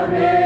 Amém.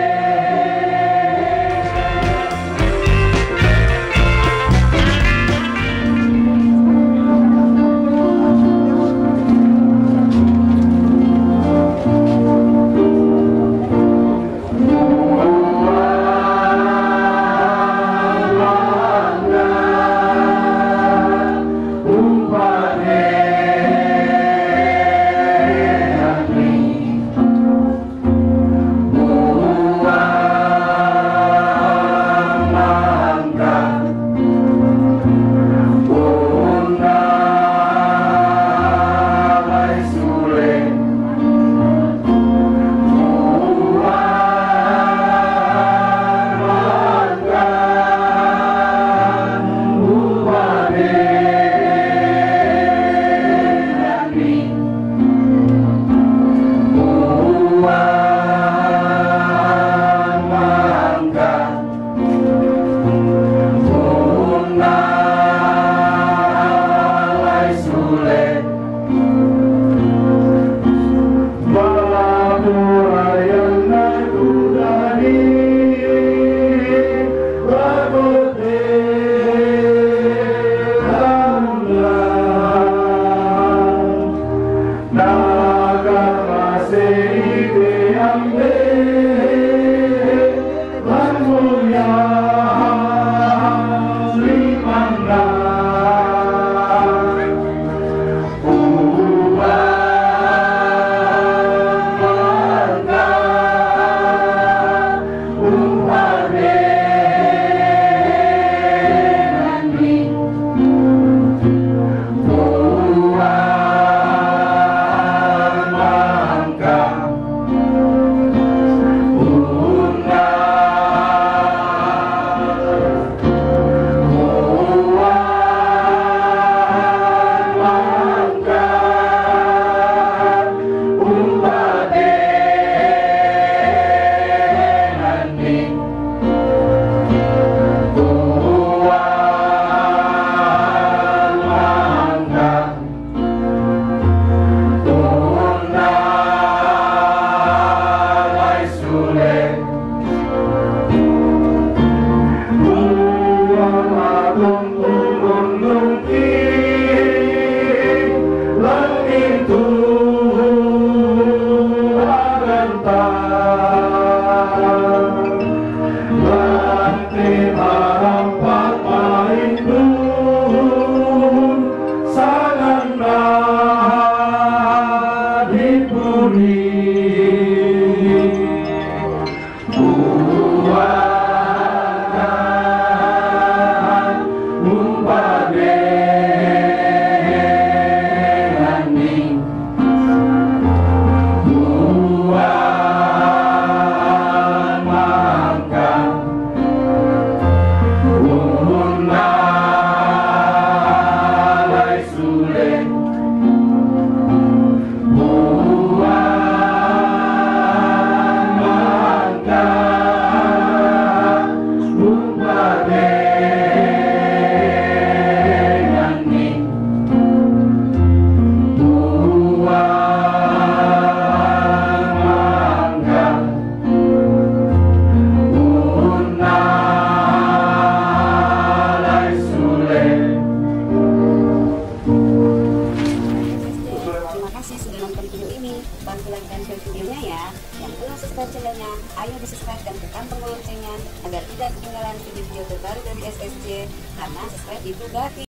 Terima subscribe channelnya, ayo di subscribe dan tekan tombol loncengnya agar tidak ketinggalan video-video terbaru dari SSC karena subscribe itu gratis.